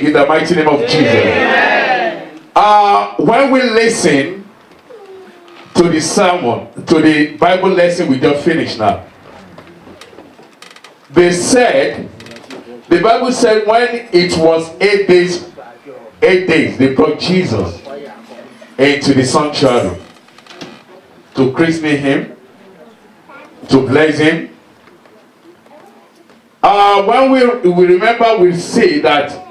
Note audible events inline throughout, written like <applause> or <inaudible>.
in the mighty name of Jesus. Uh, when we listen to the sermon, to the Bible lesson we just finished now, they said, the Bible said when it was eight days, eight days, they brought Jesus into the sanctuary to christen him, to bless him. Uh, when we, we remember, we see that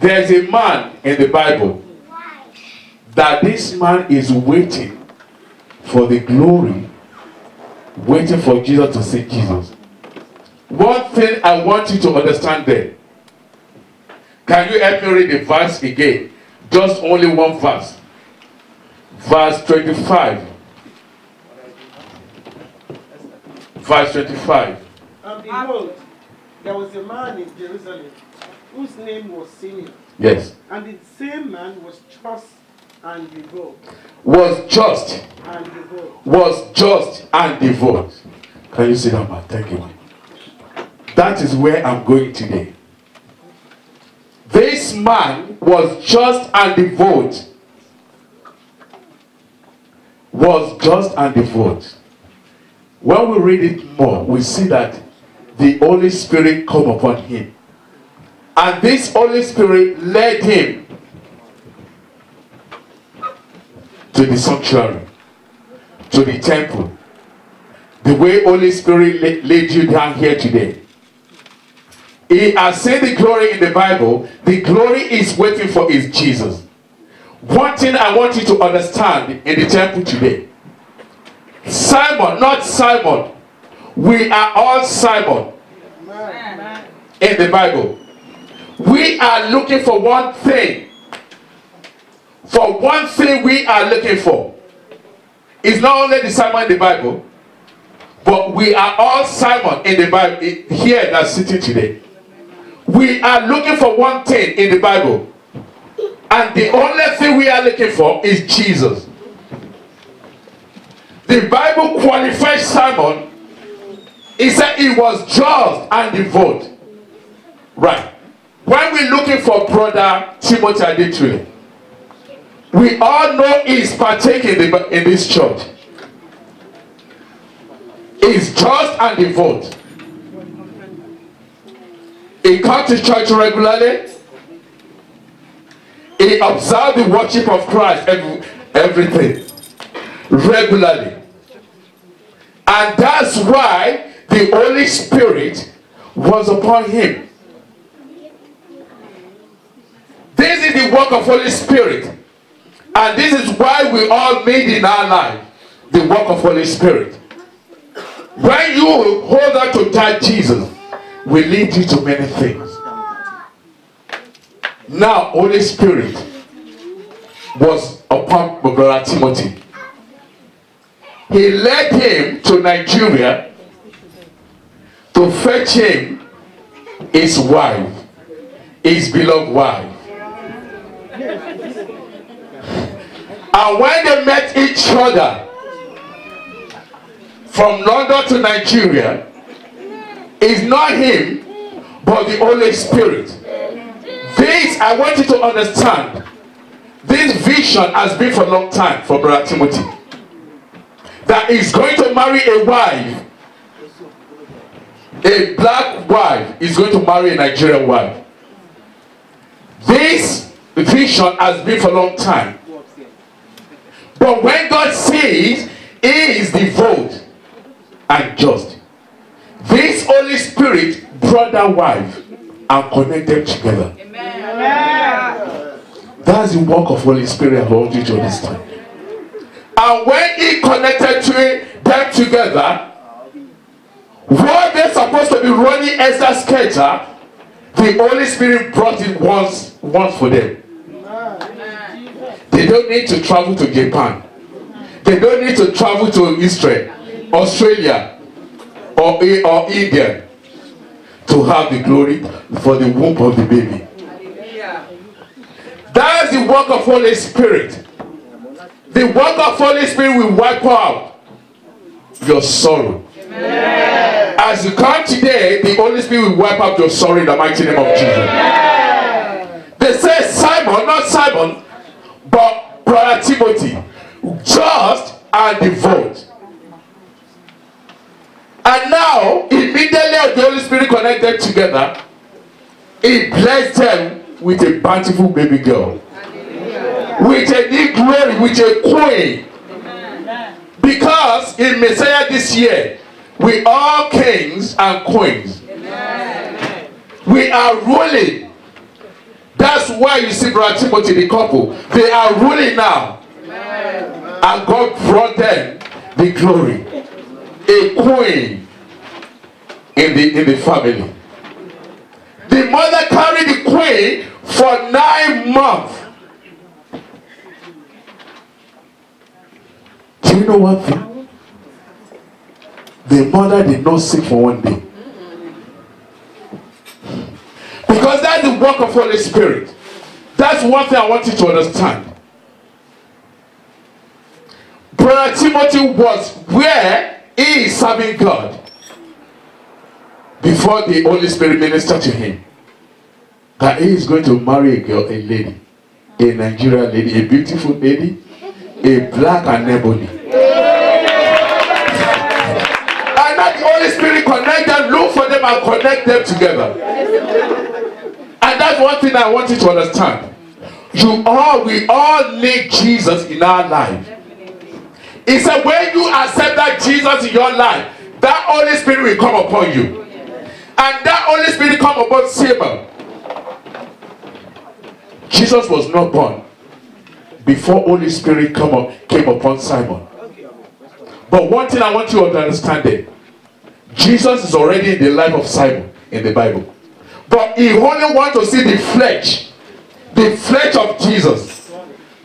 there's a man in the Bible that this man is waiting for the glory, waiting for Jesus to see Jesus. One thing I want you to understand there. Can you help me read the verse again? Just only one verse. Verse 25. Verse 25. And behold, there was a man in Jerusalem whose name was Simeon. Yes. And the same man was just and devout. Was just, And devout. was just and devout. Can you see that man? Thank you. That is where I'm going today. This man was just and devout. Was just and devout. When we read it more, we see that the Holy Spirit come upon him. And this Holy Spirit led him to the sanctuary, to the temple. The way Holy Spirit laid you down here today. He has seen the glory in the Bible. The glory is waiting for is Jesus. One thing I want you to understand in the temple today. Simon, not Simon. We are all Simon in the Bible. We are looking for one thing. For one thing we are looking for. It's not only the Simon in the Bible, but we are all Simon in the Bible here that's sitting today. We are looking for one thing in the Bible. And the only thing we are looking for is Jesus. The Bible qualifies Simon. He said he was just and devout. Right. When we're looking for brother Timothy Adetule, we all know he's partaking in, in this church. He's just and devout. He comes to church regularly. He observes the worship of Christ, every, everything, regularly. And that's why the Holy Spirit was upon him. This is the work of Holy Spirit. And this is why we all made in our life the work of Holy Spirit. When you hold on to that Jesus, will lead you to many things. Now, Holy Spirit was upon brother Timothy. He led him to Nigeria to fetch him his wife, his beloved wife. And when they met each other from London to Nigeria, it's not him, but the Holy Spirit. This, I want you to understand, this vision has been for a long time for Brother Timothy. That he's going to marry a wife, a black wife, is going to marry a Nigerian wife. This vision has been for a long time. But when God says He is devout and just, this Holy Spirit brought that wife and connected them together. That's the work of Holy Spirit I want you to understand. And when He connected to them together, what they're supposed to be running as a schedule, the Holy Spirit brought it once, once for them. They don't need to travel to Japan. They don't need to travel to Israel, Australia, or, or India to have the glory for the womb of the baby. That's the work of Holy Spirit. The work of Holy Spirit will wipe out your sorrow. As you come today, the Holy Spirit will wipe out your sorrow in the mighty name of Jesus. not Simon, but brother Timothy, just and devout. And now, immediately the Holy Spirit connected together, he blessed them with a bountiful baby girl. With a new glory, with a queen. Because in Messiah this year, we are kings and queens. We are ruling. That's why you see Brother Timothy, the couple, they are ruling now. And God brought them the glory. A queen in the in the family. The mother carried the queen for nine months. Do you know one thing? The mother did not sick for one day. Because that's the work of Holy Spirit. That's one thing I want you to understand. Brother Timothy was where he is serving God before the Holy Spirit ministered to him that he is going to marry a girl, a lady, a Nigerian lady, a beautiful lady, a black and ebony. And that the Holy Spirit connect them, look for them and connect them together. And that's one thing I want you to understand. You all, we all need Jesus in our life. He said, when you accept that Jesus in your life, that Holy Spirit will come upon you. And that Holy Spirit come upon Simon. Jesus was not born before Holy Spirit come up, came upon Simon. But one thing I want you to understand it. Jesus is already in the life of Simon in the Bible. But he only want to see the flesh. The flesh of Jesus.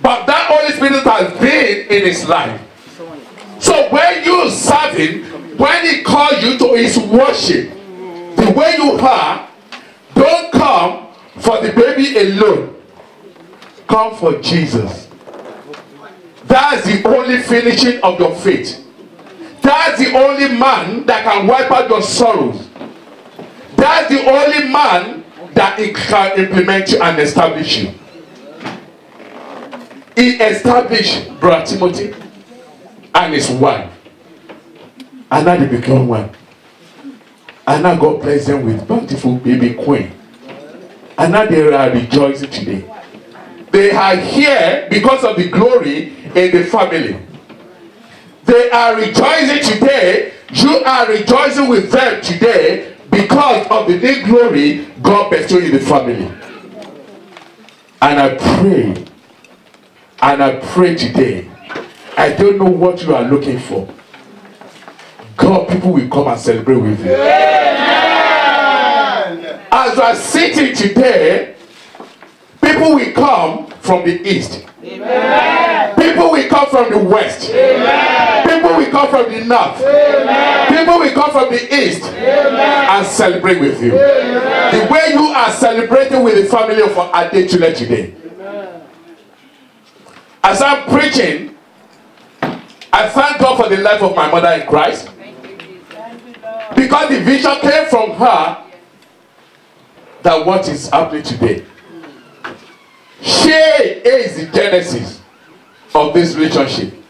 But that Holy Spirit has been in his life. So when you serve him, when he calls you to his worship, the way you are, don't come for the baby alone. Come for Jesus. That's the only finishing of your faith. That's the only man that can wipe out your sorrows. That's the only man that it can implement you and establish you. He established Brother Timothy and his wife. And now they become one. And now God bless them with bountiful baby queen. And now they are rejoicing today. They are here because of the glory in the family. They are rejoicing today. You are rejoicing with them today because of the new glory God bestowed in the family. And I pray, and I pray today. I don't know what you are looking for. God, people will come and celebrate with you. As you are sitting today, people will come from the east. People will come from the west. People will come from the north. People will come from the east and celebrate with you. The way you are celebrating with the family of Adetule today. As I'm preaching, I thank God for the life of my mother in Christ. Because the vision came from her that what is happening today. She is the genesis of this relationship.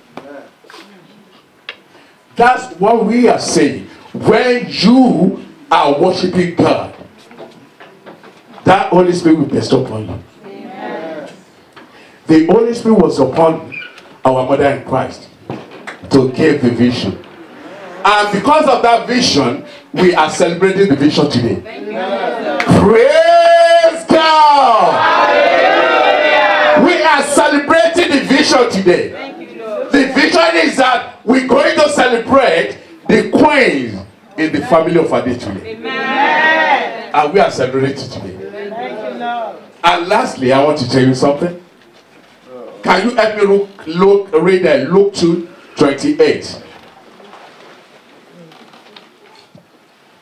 That's what we are saying. When you are worshiping God, that Holy Spirit will bestow upon you. The Holy Spirit was upon our mother in Christ to give the vision. And because of that vision, we are celebrating the vision today. Praise God! We are celebrating the vision today. The vision is that we're going to celebrate the queens in the family of Adetule. And we are celebrating today. Thank you, Lord. And lastly, I want to tell you something. Can you help me look, look read that Luke 2 28?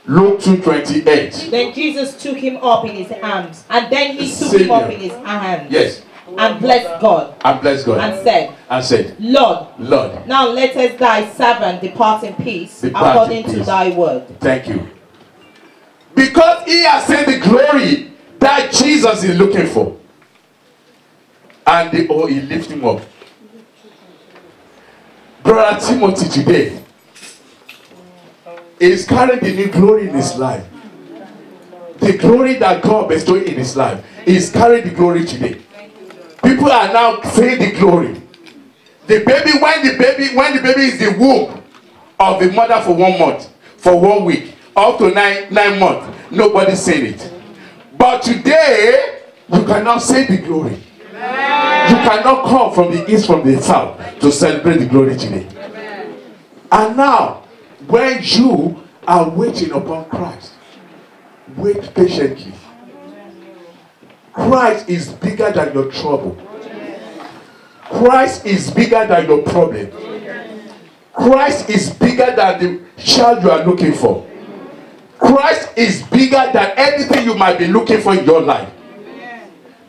Luke 2 28. Then Jesus took him up in his arms, and then he took him up in his hands, Yes. And blessed God, And blessed God. and said, And said, Lord, Lord, now let us thy servant depart in peace, Depart in according to thy word. thank you. Because he has seen the glory that Jesus is looking for. And they, oh, he lifted him up. Brother Timothy today is carrying the new glory in his life. The glory that God bestowed in his life is carrying the glory today. People are now saying the glory. The baby, when the baby, when the baby is the womb of the mother for one month, for one week, up to nine nine months, nobody said it. But today, you cannot say the glory. You cannot come from the east, from the south to celebrate the glory today. And now, when you are waiting upon Christ, wait patiently. Christ is bigger than your trouble. Christ is bigger than your problem. Christ is bigger than the child you are looking for. Christ is bigger than anything you might be looking for in your life.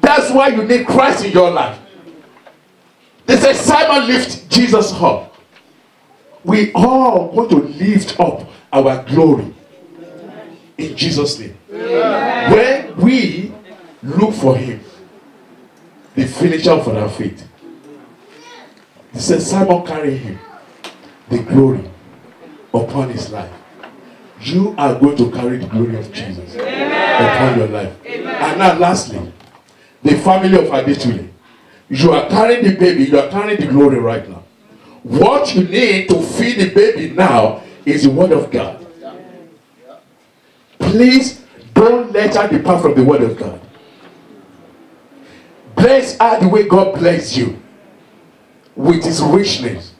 That's why you need Christ in your life. They say Simon lift Jesus up. We all want to lift up our glory in Jesus' name. When we look for him, the finisher of our faith. He said Simon carry him the glory upon his life. You are going to carry the glory of Jesus upon your life. And now, lastly, the family of Adetule. You are carrying the baby, you are carrying the glory right now. What you need to feed the baby now is the word of God. Please don't let her depart from the word of God. Bless her the way God bless you with his richness.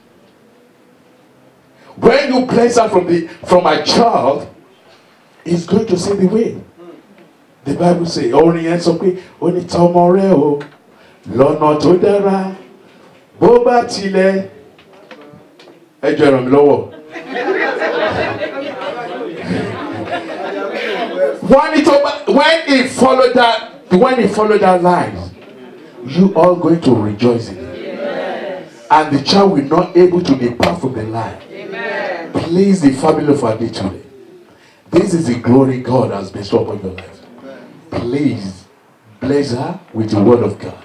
When you bless her from the from a child, he's going to say the way. The Bible say orin yẹn sọ pé ó ní tọmọ rẹ o tilẹ̀ <laughs> when he when he followed that when he followed that line you all going to rejoice in it. And the child will not able to depart from the line please the family of Adetule this is the glory God has bestowed upon your life. Please bless her with the word of God.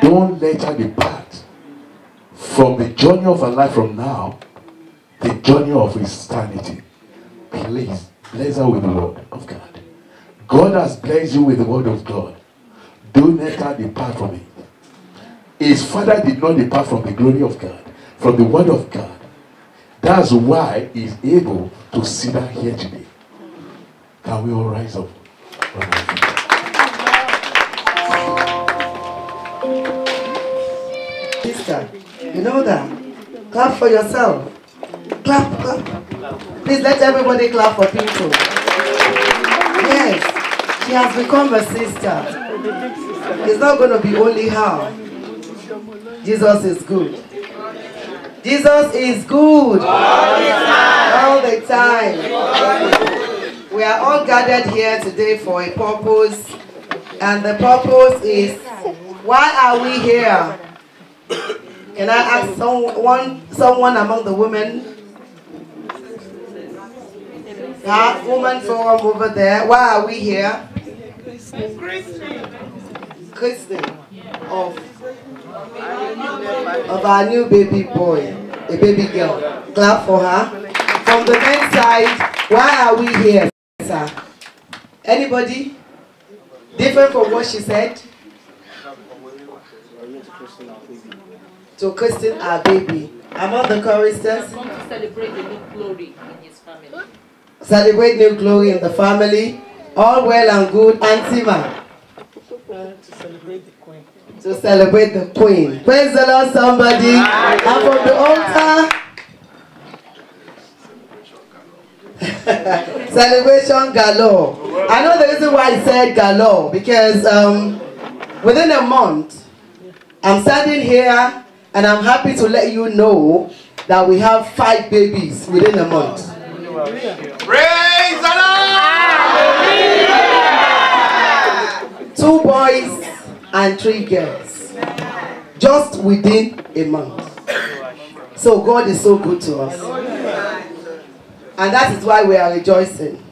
Don't let her depart. From the journey of her life from now the journey of eternity. Please bless her with the word of God. God has blessed you with the word of God don't depart from it his father did not depart from the glory of God from the word of God that's why he's able to sit down here today can we all rise up? Sister, you know that? Clap for yourself. Clap, clap. Please let everybody clap for people. Yes, she has become a sister. It's not going to be only her. Jesus is good. Jesus is good. All the time. We are all gathered here today for a purpose. And the purpose is why are we here? Can I ask someone, someone among the women? That woman forum over there. Why are we here? Christian of of our new baby boy, a baby girl. Clap for her. From the men's side, why are we here, sir? Anybody? Different from what she said? To christen our baby. Among the choristers, come to celebrate the new glory in his family. celebrate new glory in the family. All well and good. Auntie Ma, to celebrate the queen. to celebrate the queen. Praise the Lord, somebody. And from the altar, <laughs> celebration galore. I know the reason why I said galore because um, within a month, I'm standing here and I'm happy to let you know that we have five babies within a month. Praise the Lord! Two boys and three girls. Just within a month. So God is so good to us. And that is why we are rejoicing.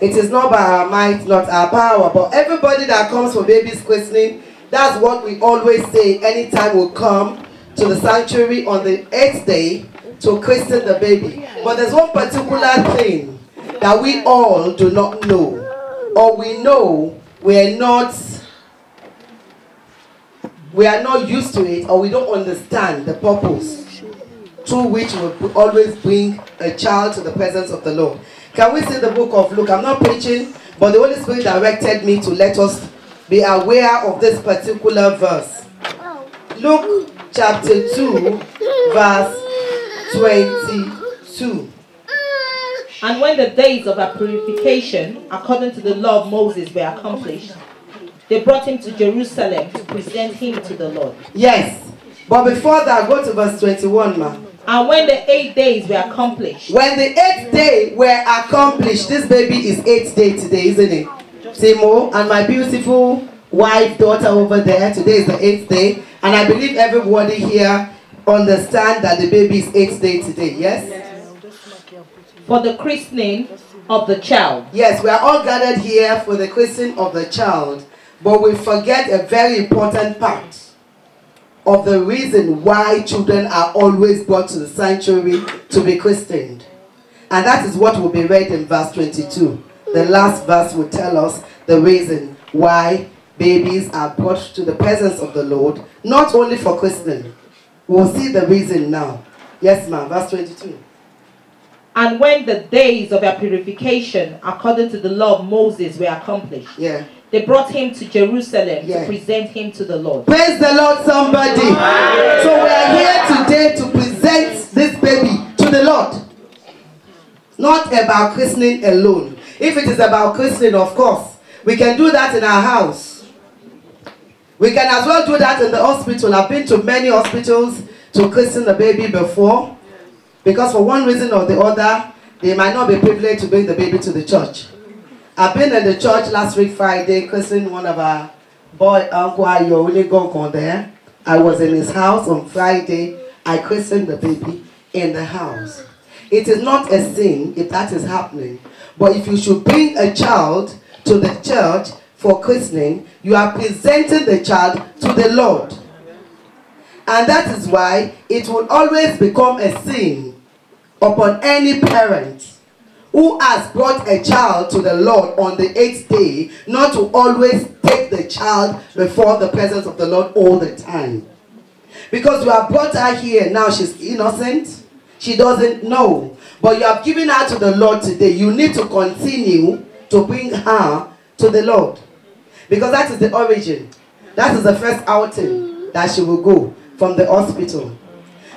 It is not by our might, not our power, but everybody that comes for baby's christening, That's what we always say anytime we come to the sanctuary on the eighth day to christen the baby. But there's one particular thing that we all do not know, or we know we are not we are not used to it, or we don't understand the purpose through which we always bring a child to the presence of the Lord. Can we see the book of Luke? I'm not preaching, but the Holy Spirit directed me to let us be aware of this particular verse. Luke chapter 2, verse 22. And when the days of her purification, according to the law of Moses, were accomplished, they brought him to Jerusalem to present him to the Lord. Yes. But before that, go to verse 21, man. And when the eight days were accomplished, When the eighth day were accomplished, this baby is eighth day today, isn't it? Timo and my beautiful wife, daughter over there, today is the eighth day. And I believe everybody here understand that the baby is eighth day today, yes? For the christening of the child. Yes, we are all gathered here for the christening of the child, but we forget a very important part of the reason why children are always brought to the sanctuary to be christened. And that is what will be read in verse 22. The last verse will tell us the reason why babies are brought to the presence of the Lord, not only for christening. We'll see the reason now. Yes, ma'am, verse 22. And when the days of her purification, according to the law of Moses, were accomplished, Yeah. they brought him to Jerusalem Yeah. to present him to the Lord. Praise the Lord, somebody. So we are here today to present this baby to the Lord. Not about christening alone. If it is about christening, of course, we can do that in our house. We can as well do that in the hospital. I've been to many hospitals to christen the baby before. Because for one reason or the other, they might not be privileged to bring the baby to the church. I've been in the church last week Friday, christening one of our boy uncle Ayo only gone there. I was in his house on Friday. I christened the baby in the house. It is not a sin if that is happening. But if you should bring a child to the church for christening, you are presenting the child to the Lord. And that is why it will always become a sin upon any parent who has brought a child to the Lord on the eighth day not to always take the child before the presence of the Lord all the time. Because you have brought her here, now she's innocent, she doesn't know. But you have given her to the Lord today. You need to continue to bring her to the Lord. Because that is the origin. That is the first outing that she will go from the hospital.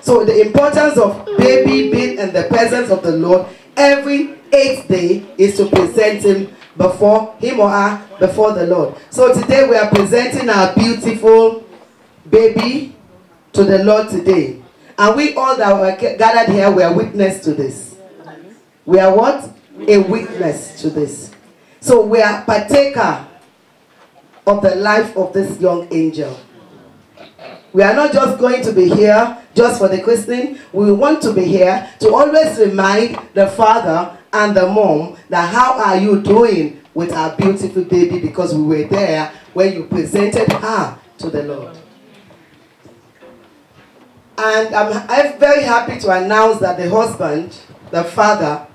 So the importance of baby being in the presence of the Lord every eighth day is to present him before him or her before the Lord. So today we are presenting our beautiful baby to the Lord today. And we all that were gathered here, we are witness to this. We are what? A witness to this. So we are partaker of the life of this young angel. We are not just going to be here just for the christening. We want to be here to always remind the father and the mom that how are you doing with our beautiful baby because we were there when you presented her to the Lord. And I'm, I'm very happy to announce that the husband, the father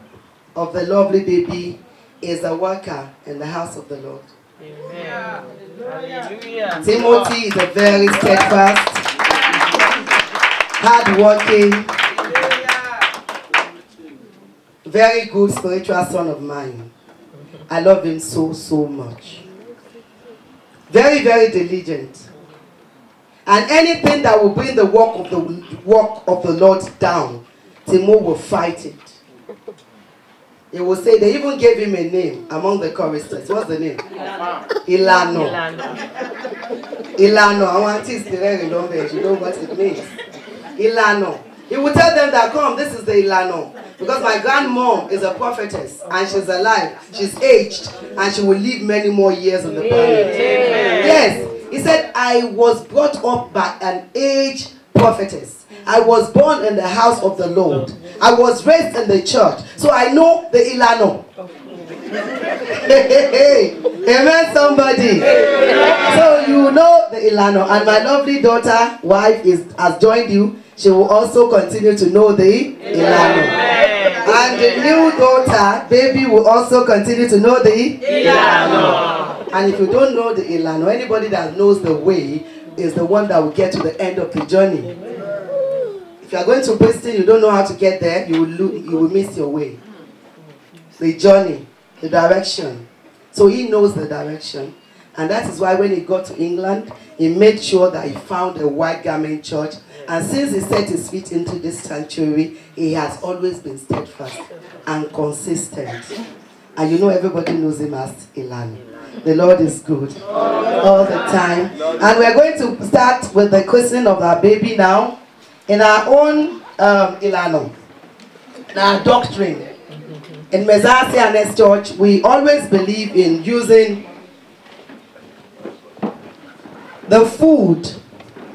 of the lovely baby, is a worker in the house of the Lord. Timothy is a very steadfast, hardworking, very good spiritual son of mine. I love him so, so much. Very, very diligent. And anything that will bring the work of the work of the Lord down, Timo will fight it. He will say they even gave him a name among the choristers. What's the name? Ilano. Ilano. Àwọn aunties ti rẹ́rìn lọ́bẹ̀ you know what it means. Ilano. He will tell them that come, this is the Ilano. Because my grandmom is a prophetess and she's alive. She's aged and she will live many more years on the planet. Yes. He said, I was brought up by an aged prophetess. I was born in the house of the Lord. I was raised in the church. So I know the Ilano. <laughs> Amen, somebody. So you know the Ilano, and my lovely daughter, wife, is has joined you. She will also continue to know the Ilano. And the new daughter, baby, will also continue to know the Ilano. And if you don't know the Ilano, anybody that knows the way is the one that will get to the end of the journey. If you are going to Bristol, you don't know how to get there, you will, lo- you will miss your way. The journey, the direction. So he knows the direction. And that is why when he got to England, he made sure that he found a white garment church. And since he set his feet into this sanctuary, he has always been steadfast and consistent. And you know everybody knows him as Ilan. The Lord is good all the time. And we're going to start with the christening of our baby now in our own um, Ilano, in our doctrine. In Mezasi and Church, we always believe in using the food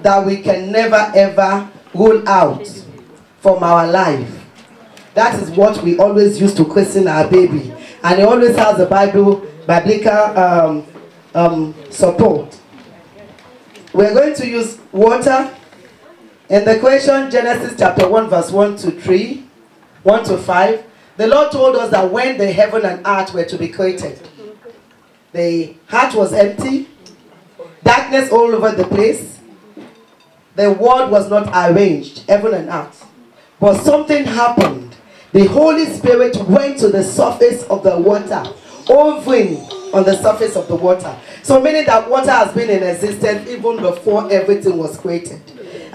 that we can never ever rule out from our life. That is what we always use to christen our baby. And it always has the Bible, biblical um, um, support. We're going to use water. In the question, Genesis chapter 1, verse 1 to 3, 1 to 5, the Lord told us that when the heaven and earth were to be created, the heart was empty, darkness all over the place, the world was not arranged, heaven and earth. But something happened. The Holy Spirit went to the surface of the water, hovering on the surface of the water. So, meaning that water has been in existence even before everything was created.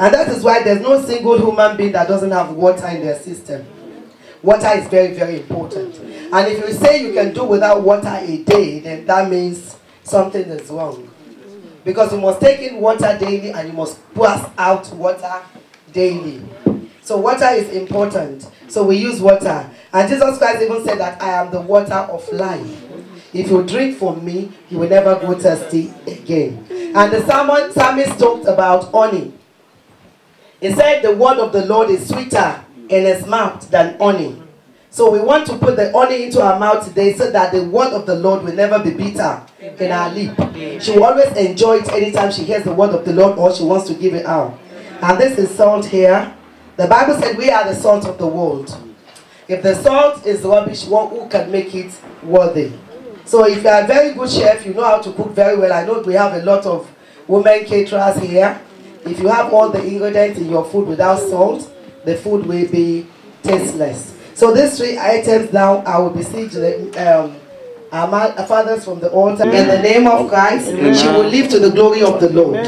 And that is why there's no single human being that doesn't have water in their system. Water is very, very important. And if you say you can do without water a day, then that means something is wrong. Because you must take in water daily and you must pass out water daily. So water is important. So we use water. And Jesus Christ even said that I am the water of life. If you drink from me, you will never go thirsty again. And the psalmist, talked about honey. He said the word of the Lord is sweeter in his mouth than honey. So we want to put the honey into our mouth today so that the word of the Lord will never be bitter in our lip. She will always enjoy it anytime she hears the word of the Lord or she wants to give it out. And this is salt here. The Bible said we are the salt of the world. If the salt is rubbish, one who can make it worthy? So if you are a very good chef, you know how to cook very well. I know we have a lot of women caterers here. If you have all the ingredients in your food without salt, the food will be tasteless. So these three items now, I will beseech the um, our fathers from the altar in the name of Christ. She will live to the glory of the Lord.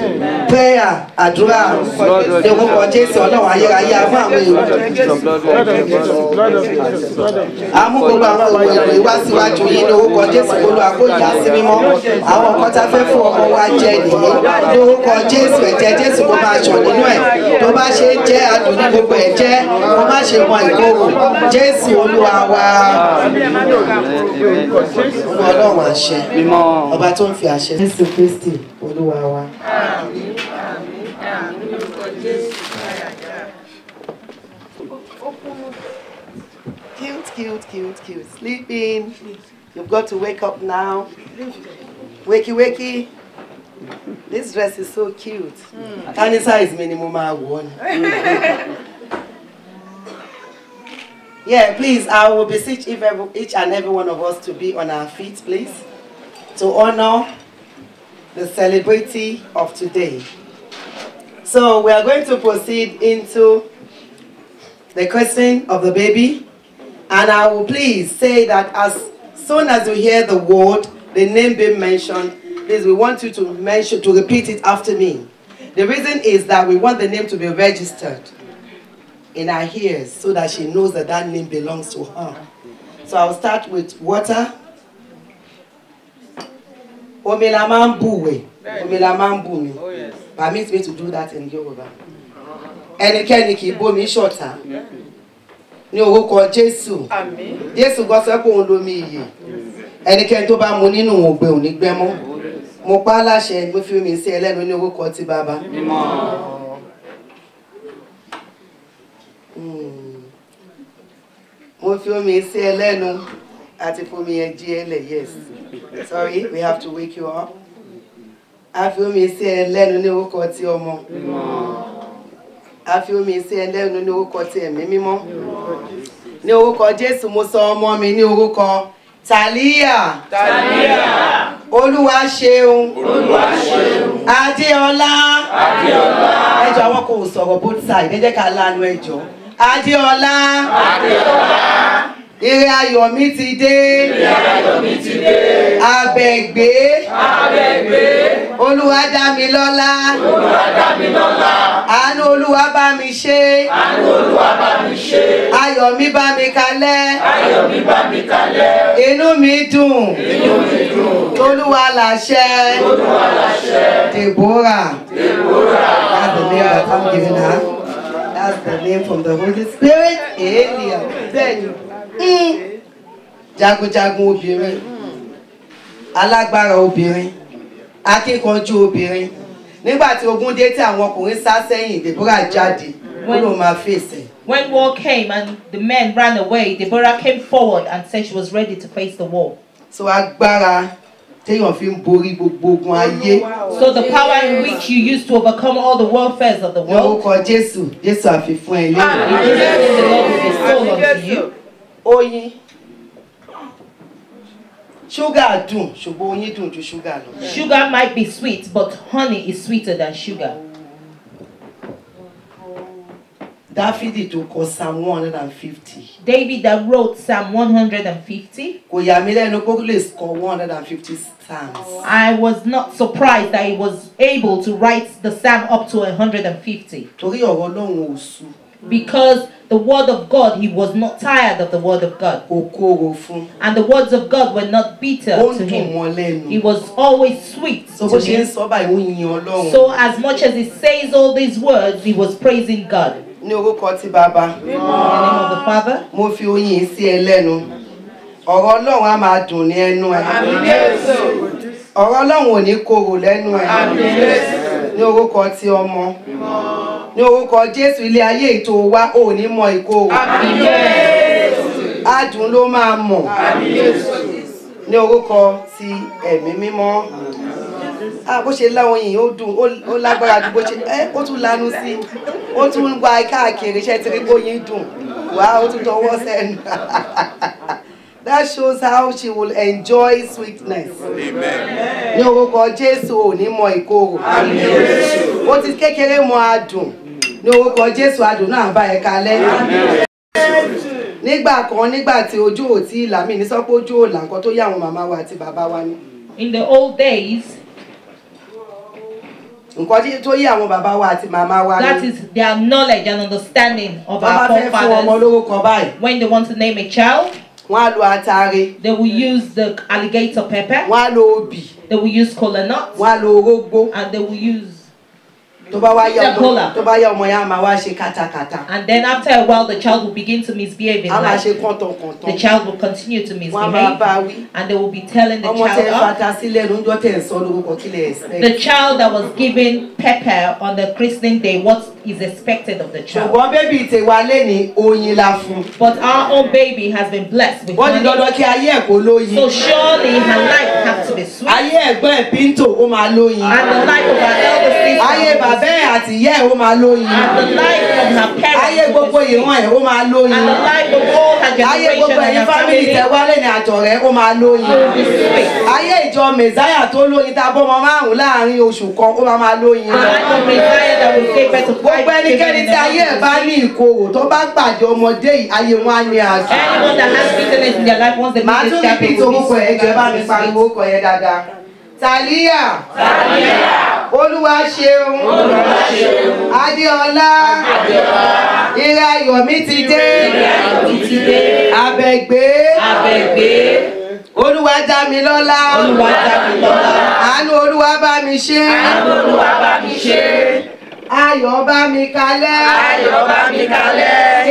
Prayer, àdúrà, Jésù Ọlọ́run ayérayé a fún àwọn a mú gbogbo àwọn wá síwájú yìí ní jésù olúwa kó yà á sí mímọ́ àwọn nǹkan tá fẹ́ fún ọmọ wa jẹ nìyí ní orúkọ jésù ẹ̀jẹ̀ jésù kó máa ṣàn nínú ẹ̀ tó bá ṣe ń jẹ́ adùn ní gbogbo ẹ̀ jẹ́ kó má ṣe mọ ìkorò jésù olúwa wa olúwa ọlọ́run àṣẹ ọba tó ń fi àṣẹ jésù kristi olúwa wa. Cute, cute, cute, cute. Sleeping. You've got to wake up now. Wakey, wakey. This dress is so cute. Tiny size minimum I want. <laughs> Yeah, please, I will beseech each and every one of us to be on our feet, please, to honor the celebrity of today. So we are going to proceed into the christening of the baby. And I will please say that as soon as you hear the word, the name being mentioned, please we want you to mention, to repeat it after me. The reason is that we want the name to be registered in her ears so that she knows that that name belongs to her. So I'll start with water. Omi la máa ń bù wẹ̀, omi la máa ń bù mi. Permit me to do that in Yoruba. Ẹnikẹ́ni kì í bómi ṣọ̀tá. Ní orúkọ Jésù. Jésù gbọ́ sọ pé òun lomi iyè. Ẹnikẹ́ni tó bá mu nínú òun ògbé òní gbẹ́ mọ́. Mo pa á láṣẹ mo fi omi sí ẹlẹ́nu ní orúkọ ti bàbá. Mm. Mo fi omi sí ẹlẹ́nu. àti fomi yẹn jí ẹ lẹ̀ yes. Sorry we have to wake you up. A fi omi sí ẹ lẹ́nu ní orúkọ ti ọmọ. A fi omi sí ẹ lẹ́nu ní orúkọ ti ẹ̀mí mímọ́. Ní orúkọ jésù mo sọ ọmọ mi ní orúkọ tàlíyà. Olúwa ṣeun. Adéọlá. Ẹjọ àwọn kò sọ̀rọ̀ both side. Ẹ jẹ́ ká lanu ẹjọ Adéọlá. Adéọlá. Ire ayọ̀ mi ti dé. Ire ayọ̀ mi ti dé. Abẹ̀gbé. Abẹ̀gbé. Olúwa dá mi lọ́lá. Olúwa dá mi lọ́lá. Àánú Olúwa bá mi ṣe. Àánú Olúwa bá mi ṣe. Ayọ̀ mi bá mi kalẹ̀. Ayọ̀ mi bá mi kalẹ̀. Inú mi dùn. Inú mi dùn. Tolúwa làṣẹ. Tolúwa làṣẹ. Deborah. Deborah. That's the name that I'm giving her. That's the name from the holy spirit elia. Bẹ́ẹ̀ni mm, jagunjagun obìnrin. Alágbára obìnrin. Akíkanjú obìnrin. Nígbà tí ogun dé tí àwọn ọkùnrin sá sẹ́yìn deborah jáde. Ó lóun máa fèsì. When war came and the men ran away, Deborah came forward and said she was ready to face the war. so agbára téèyàn fi ń borí gbogbo ogun ayé So the power in which you use to overcome all the warfares of the world, orúkọ jésù jésù àfi fún ẹ it lẹ́yìn. is something the Lord will bestow unto you. oyin ṣúgà dùn ṣùgbọ́n oyin dùn ju ṣúgà lọ. Sugar might be sweet, but honey is sweeter than sugar. Dáfídì kọ psalm one hundred and fifty David that wrote Psalm 150, kò yà mí lẹ́nu kó lè score one hundred and fifty psalms. I was not surprised that he was able to write the Psalm up to 150 torí ọ̀rọ̀ ọlọ́run ò sú because the word of God, he was not tired of the word of God. kò kóró fún And the words of God were not bitter to him. He was always sweet so to bó ṣe ń him. sọ báyìí ó ń yin ọlọ́run. So as much as he says all these words, he was praising God. Ní orúkọ tí bàbá. Mo fi oyin sí ẹ lẹ́nu. Ọ̀rọ̀ ọlọ́run á máa dùn ní ẹnu ẹ. Ọ̀rọ̀ ọlọ́run ò ní korò lẹ́nu ẹ. Ní orúkọ tí ọmọ. Ní orúkọ jésù ilé ayé ètò wa ò ní mọ ìkorò. Adùn ló máa mọ̀. Ní orúkọ ti ẹ̀mí mímọ́. ah bó ṣe láwọn yìí ó dùn ó- lágbára ju bó ṣe ẹ ó tún lanu sí i. Ó tún ń gba káàkiri iṣẹ́ tí bóyin dùn? Wá ó tún tọwọ́ sẹ́nu. <laughs> That shows how she will enjoy sweetness. Ní orúkọ jésù ò ní mọ ìkorò. Ó ti kékeré mọ adùn ní orúkọ jésù adùn náà bá ẹ kalẹ̀. Nígbà kan nígbà tí ojú ò tí ì là mí ní sọ pé ojú ò là nǹkan tó yà àwọn màmá wa àti bàbá wa ni. In the old days, nǹkan tí- tó yé àwọn bàbá wa àti màmá wa ni is their knowledge and understanding of wọ́n bá our fẹ́ fún ọmọ forefathers. lórúkọ báyìí. When they want to name a child, wọ́n á lo atare. they will use the alligator pepper, wọ́n á lo obì. They will use cola nut, wọ́n á lo orógbó. And they will use. Tó bá wá yá ọmọ tó bá yá ọmọ yẹn á máa wá ṣe kátàkátà And then after a while, the child will begin to misbehave in á máa life. ṣe The kọ́ńtọ̀kọ̀ńtọ̀ child will continue to wọ́n á máa bá a misbehave, wí and they will be telling the ọmọ tẹ child fata sílẹ̀ lóúnjọ́ tẹ̀ ń sọ lórúkọ kí lè expect. The child that was given pepper on the christening day, what is expected of the child. ṣùgbọ́n bébì tèwa lé ní oyin la fún But our own baby has been blessed with wọ́n ní money. dandan kí ayé ẹ̀ kó lóyin So surely her life has to be sweet. ayé ẹ̀gbọ́n ẹ̀ píntò ó máa lóyin And the life of her elder sister ayé bàbá ẹ̀ àti ìyá ẹ̀ ó máa lóyin ayé gbogbo ìran ẹ̀ ó máa lóyin ayé gbogbo ẹ̀yin fámìlì tẹ wálé ní àtọ̀rẹ́ ó máa lóyin ayé ìjọ mẹ̀sáyà tó lóyin tá a bọ́ ọmọ márùn-ún láàárín oṣù kan ó máa máa lóyin gbogbo ẹnikẹ́ni tí ayé ẹ̀ bá ní ìkorò tó bá gbàjọ ọmọdé yìí ayé wọn á ní àṣà. Màá tún ní bí ìtòwúkọ ẹ̀ jẹ́ bá mi pariwo kọ yẹn dáadáa. Talia. Talia olúwa ṣeun. Olúwa ṣeun. Adéọlá. Ire ayọ̀ mi ti dé. Ire ayọ̀ mi ti dé. Abẹ̀gbé. Abẹ̀gbé. Olúwa dá mi lọ́lá. Àánú olúwa bá mi ṣe. Ayọ̀ bá mi kalẹ̀.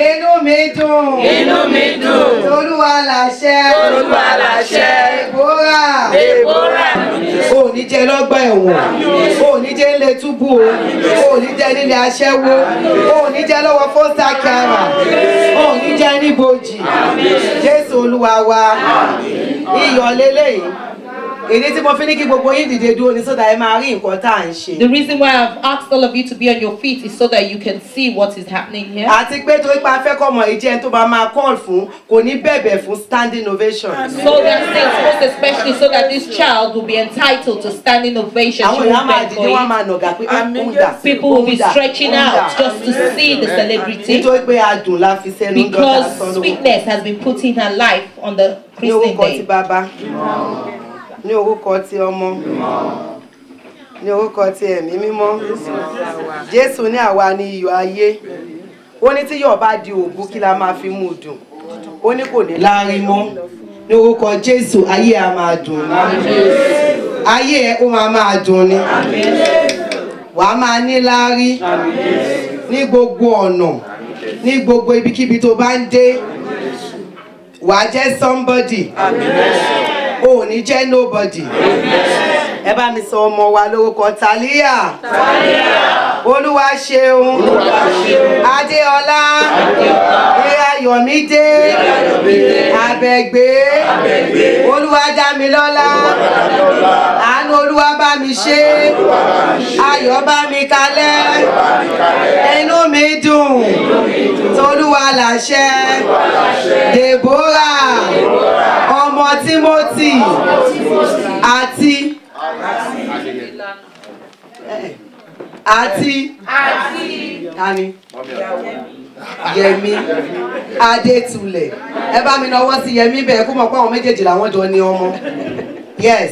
inú mi dùn. inú làṣẹ. tolúwa ní jẹ́ lọ́gbà ẹ̀wọ̀n. O ní jẹ nílé túbú o. O ní jẹ nílé aṣẹ́wó. O ní jẹ lọ́wọ́ fọ́sà kẹrà o ní jẹ níbojì. Jésù olúwa wa. Iyọ̀ lélẹ́yìí èdè tí mo fi ní kí gbogbo yín dìde dúró ní sódà ẹ máa rí nǹkan tá à ń ṣe. The reason why I've asked all of you to be on your feet is so that you can see what is happening here. àti pé torí pé afẹ́kọ̀ọ́mọ yìí jẹ́ ẹni tó bá máa call fún kò ní bẹ̀bẹ̀ fún standing ovation. So that things, most especially so that this child will be entitled to standing ovation. àwọn èèyàn won't máa beg dìde wọ́n máa nàgà pé ah ó ń dà People ó will be stretching ó ń dà. out just to see the celebrity nítorí pé adùn la fi sẹ́nu ń dọ́ta because sweetness has been put in her life on the ní Christian orúkọ ti day. bàbá ní orúkọ ti ọmọ ní orúkọ ti ẹ̀mí mímọ́. Jésù ní àwa ni iyọ̀ ayé. Ó ní tí yọ̀ bá di òbu kí la máa fi mú un dùn? Ó ní kò ní láárí mọ́ ní orúkọ jésù ayé a máa dùn ní ayé ẹ ó máa máa dùn ní wà á máa ní láárí. Ní gbogbo ọ̀nà. Ní gbogbo ibikíbi tó bá ń dé. Wà á jẹ́ somebody o ò ní jẹ́ nobody. Ẹ bá mi sọ ọmọ wa lórúkọ tàlíyà olúwa ṣeun. Adéọlá. Ayọ̀mídé. Abẹ́gbé. Olúwa dámilọ́lá àánú olúwa bá mi ṣe. Ayọ̀ bá mi kalẹ̀. Inú mi dùn. Tolúwa làṣẹ. Deborah timothy àti àti tani? Yẹmi adétulẹ. Ẹ bá mi náwó sí yẹmi bẹ́ẹ̀ kó mọ̀ pé àwọn méjèèjì làwọn jọ ní ọmọ. Yes.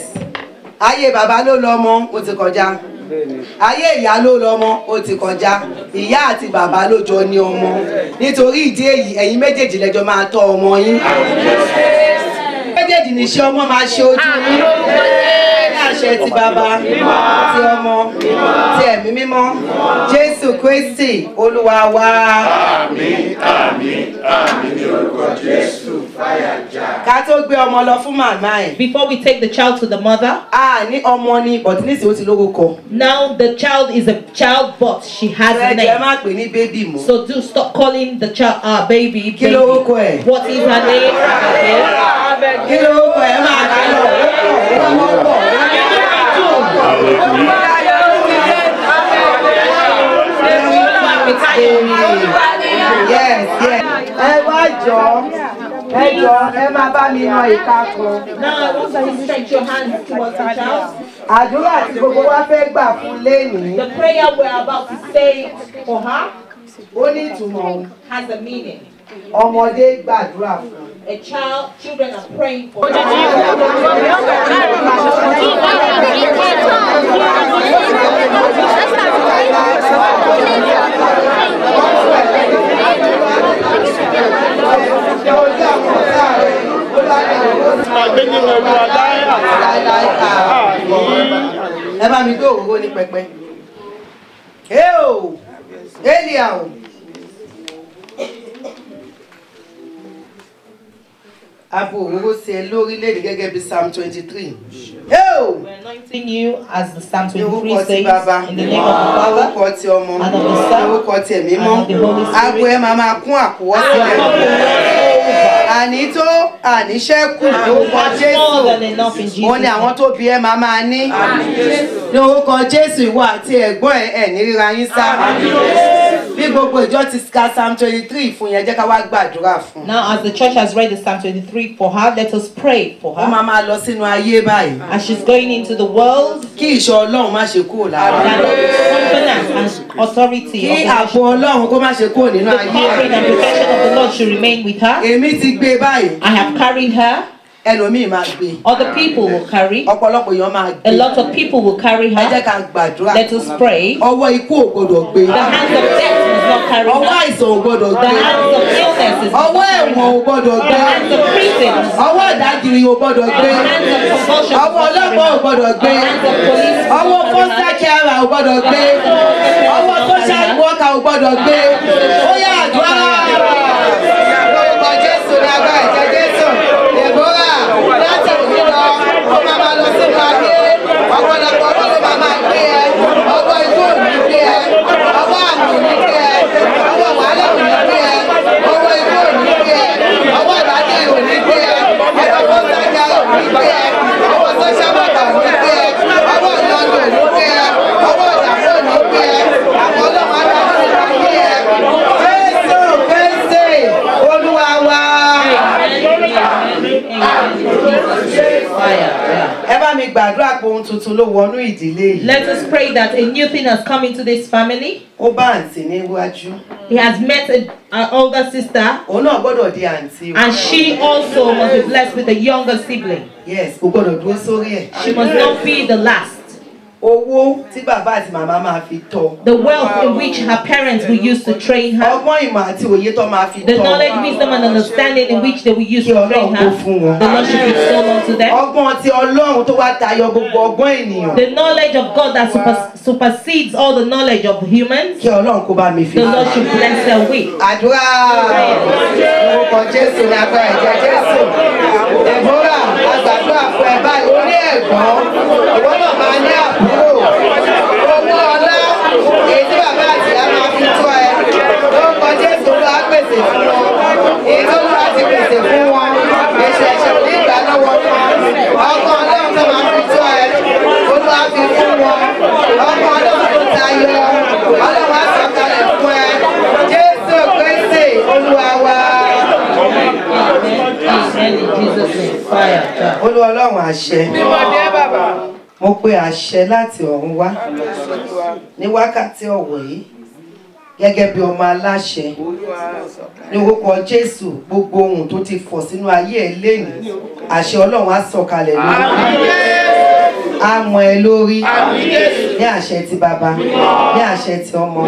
Ayé bàbá ló lọ́mọ ó ti kọjá. Ayé ìyá ló lọ́mọ ó ti kọjá. Ìyá àti bàbá ló jọ ní ọmọ. Nítorí ìdí èyí ẹ̀yin méjèèjì lẹ́jọ́ máa tọ́ ọmọ yín méjèèjì ní ṣe ọmọ máa ṣe ojú yín àṣẹ ti bàbá ti ọmọ ti ẹ̀mí mímọ́ jésù kristi olúwa wa. ká tó gbé ọmọ lọ fún màmá ẹ̀. Before we take the child to the mother, a ní ọmọ ni but nísìnyí ó ti lórúkọ. now the child is a child, but she has a ẹ jẹ́ name. má pè ní bébì mọ́. So do stop calling the child uh, baby. kí baby. lórúkọ ẹ̀. What is her name? Okay. kí lórúkọ ẹ̀ máa kà lọ. ó pọ̀ ó pọ̀. Yes yes. ẹ wá jọ ẹ jọ ẹ máa bá mi yan ìka kan. Now I want you to stretch your hands towards the child. àdúrà tí gbogbo wa fẹ́ gbà fún lénìí The prayer we're about to say for her ó ní ìtumọ̀ has a meaning. ọmọdé gbàdúrà fún. A child, children are praying for her. ẹ bá mi gbé òróró ní pẹpẹ. eo elia o. abo òróró sí ẹ lórílẹ̀-èdè gẹ́gẹ́ bí psalm twenty three. We're anointing you as the Psalm ní 23 orúkọ ti says, bàbá in the name of the Father, orúkọ ti ọmọ and of the Son, orúkọ ti ẹ̀mí mọ́. and of the Holy Spirit. abo ẹ máa máa kún àkúwọ́ sílẹ̀. Àní tó àní ṣẹ́kù. Lórúkọ jésù. wọn ni àwọn tó bí ẹ máa máa ní. Orúkọ jésù. Ìwọ àti ẹ̀gbọ́n ẹ ẹ̀ ní ríra yín sá bí gbogbo ìjọ ti ka psalm twenty three fún yẹn jẹ́ ká wá gbàdúrà fún Now, as the church has read the Psalm 23 for her, let us pray for ó her. máa máa lọ sínú ayé báyìí. As she's going into the world, kí ìṣọ́ ọlọ́run má ṣe kúrò lára the confidence and authority kí ààbò the, ọlọ́run kó má ṣe kúrò nínú the ayé covering and protection of the Lord should remain with her. èmi ti gbé báyìí. I have carried her. Ẹlòmíì máa gbé. Other people will carry. ọ̀pọ̀lọpọ̀ èèyàn máa A lot of people will carry ẹ jẹ́ her. ká gbàdúrà. Let us pray. ọwọ́ ikú ò gbọdọ̀ gbé. The hands of death must not carry ọwọ́ her. àìsàn ò gbọdọ̀ The hands of illness is ọwọ́ ẹ̀wọ̀n ò gbọdọ̀ The hands of prison. ọwọ́ ìdágìrì ò gbọdọ̀ The hands of compulsion. ọwọ́ ọlọ́pàá ò gbọdọ̀ gbé. The hands of police. ọwọ́ foster care ò gbọdọ̀ gbé. Ọwọ́ social worker ò gbọdọ̀ gbé. Ó àdúrà àwọn ọ̀lẹ́kọ̀ọ́ ló máa máa gbé ẹ. Ọwọ́ ijó ò ní gbé ẹ. Ọwọ́ àmì ò ní gbé ẹ. Ọwọ́ wàhálà ò ní gbé ẹ. Ọwọ́ ijó ò ní gbé ẹ. Ọwọ́ ìbàdí ò ní. Sínú ayé ọ̀pọ̀lọpọ̀ gbàdúrà pé ohun tuntun ló wọnú ìdílé yìí. Let us pray that a new thing has come into this family. ó bá àǹtí níwájú He has met a- an older sister, òun náà gbọ́dọ̀ di àǹtí and she also must be blessed with a younger sibling. yes kò gbọ́dọ̀ dúró sórí ẹ̀. She must not be the last. Owó tí bàbá àti màmá máa fi tọ́. The wealth in which her parents will use to train her, ọgbọ́n ìmọ̀ àti òye tó máa fi the knowledge, wisdom, and understanding in which they will use to train ọlọ́run kó her, fún wọn. the Lord should unto them. ọgbọ́n ti ọlọ́run tó wá tayọ gbogbo ọgbọ́n ènìyàn. The knowledge of God that super, supersedes all the knowledge of humans, kí ọlọ́run kó bá mi fi. the Lord should bless her with. àdúrà orúkọ jésù ní agbára ẹ̀jẹ̀ jésù deborah agbàdúrà fún ẹ báyìí orí ẹ̀gbọ́n ìwọ náà máa ní àbúrò. Owó ọlá èyí tí bàbá àti ìyá máa fi tọ́ ẹ. Orúkọ jésù ló á pèsè ọlọ́run tó máa fi tọ́ ẹ olú á fi fún wọn ọkọ ọlọ́run tó tayọ ọlọ́run á sọ̀kalẹ̀ fún ẹ jésù kristi olúwa wa. Amen. In Jesus' name. Fire. child. olú ọlọ́run àṣẹ mo pe àṣẹ láti ọ̀run wá ní wákàtí ọ̀wọ̀ yìí gẹ́gẹ́ bí ọmọ aláṣẹ ní orúkọ jésù gbogbo ohun tó ti fọ̀ sínú ayé ẹ lénìí àṣẹ ọlọ́run á sọ̀kalẹ̀ lórí á mọ ẹ lórí. Ní àṣẹ ti bàbá ní àṣẹ ti ọmọ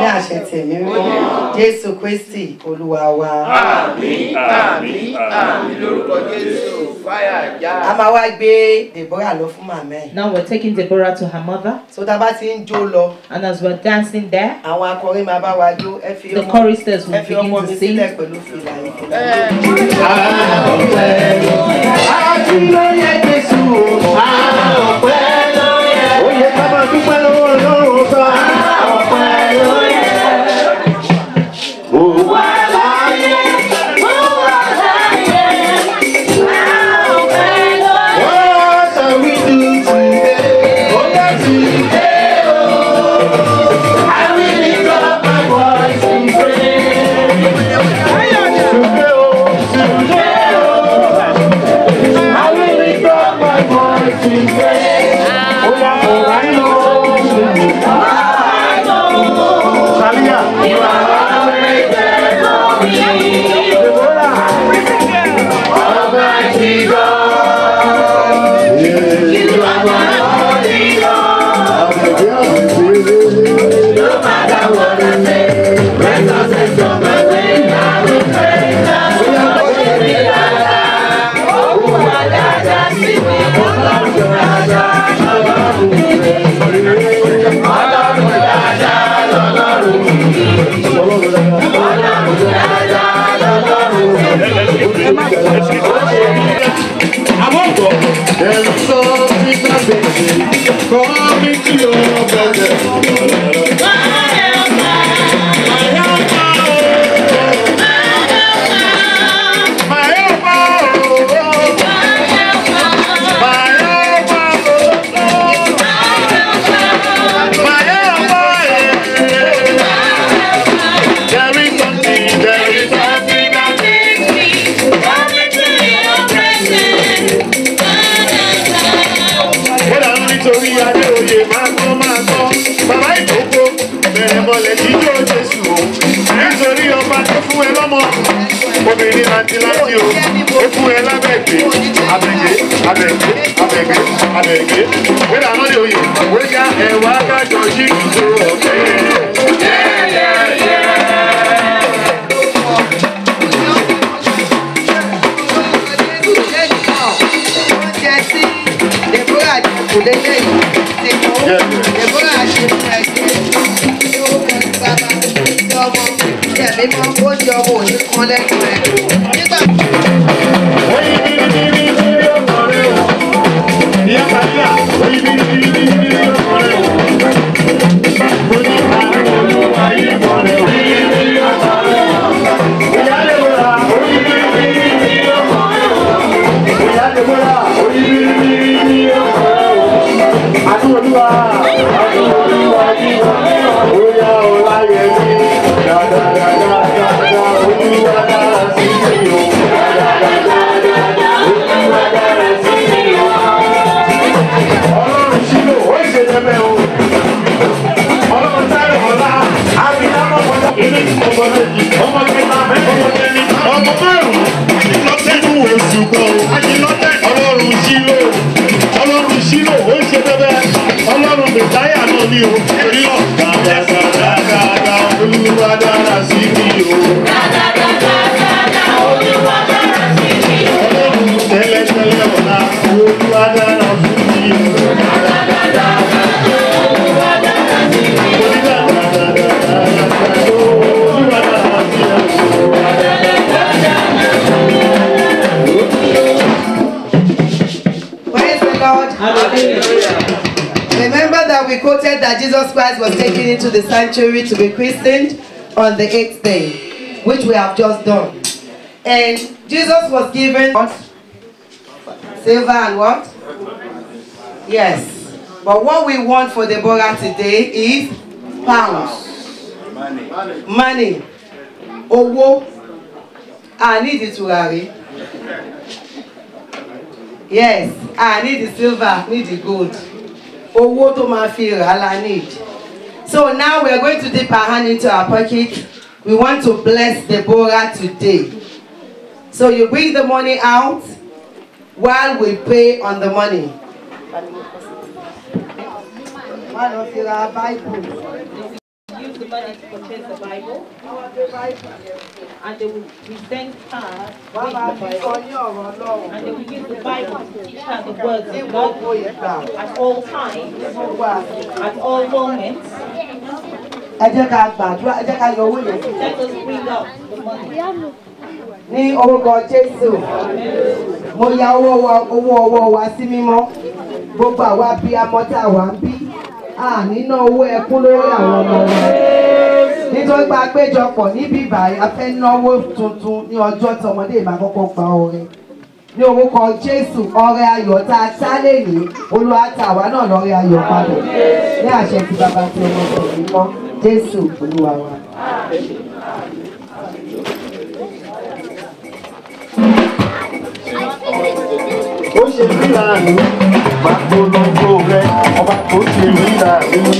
ní àṣẹ ti ẹ̀mí mímọ́. Jésù kristi olúwa wa. a máa wá gbé deborah lọ fún màmá ẹ. Now we're taking Deborah to her mother, tó tá a bá ti ń jó lọ and as we're dancing there, àwọn akọrin máa bá wa jó. Ẹ fi the ọmọ choristers ẹ will fi ọmọ begin mi to sing. sílẹ̀ pẹ̀lú fìlà yìí. Bọ́dà Jesus Christ was taken into the sanctuary to be christened on the eighth day, which we have just done. And Jesus was given what? Silver and what? Yes. But what we want for Deborah today is pounds. Money. Money. Owó. I need the turare. Yes, I need the silver, need the gold. Owó tó need. So now we are going to dip our hand into our pocket. We want to bless Deborah today. So you bring the money out while we pray on the money. Money to purchase the Bible, and they will present her with the Bible, ní ọ̀rọ̀ Ọlọ́run. and they will use the Bible to teach her the words of God at all times, at all moments. Ẹ jẹ́ ká gbàdúrà, ẹ jẹ́ ká yọ owó yẹn. Let us bring up the money. Ní orúkọ Jésù, mo ya owó ọwọ́ wa sí mímọ́. Gbogbo àwa bí amọ́tà wa ń bí. A níná owó ẹkún lórí àwọn ọmọ wa. Nítorí pé a péjọpọ̀ níbí ìbàyí, a náwó tuntun ní ọjọ́ ìmọ̀ àkọ́kọ́ gba ọrẹ. Ní orúkọ Jésù, ọrẹ ayọ̀ tá a tá lè ní, àwa náà lọ́rẹ ayọ̀ padà. Ní àṣẹ ti bàbá tí ọmọ tó ní mọ́, Jésù Olúwa wa. ó ṣe mí láàánú máa polongo rẹ ọba tó ṣe mí láàánú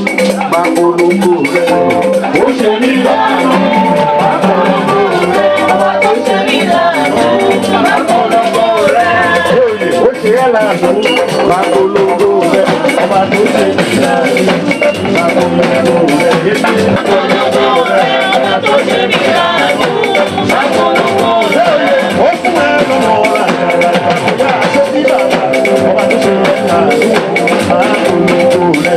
máa polongo rẹ ó ṣe mí láàánú máa polongo rẹ ọba tó ṣe mí láàánú máa polongo rẹ. Ó ṣe é láàánú máa polongo rẹ ọba tó ṣe mí láàánú máa polongo rẹ polongo rẹ ọba tó ṣe mí láàánú Tá, tá, tá,